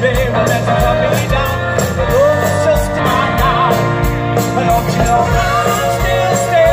Don't you know I'm still